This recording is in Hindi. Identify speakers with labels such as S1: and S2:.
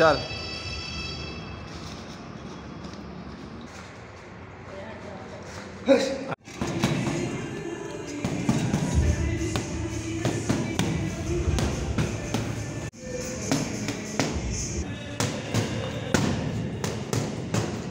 S1: चल।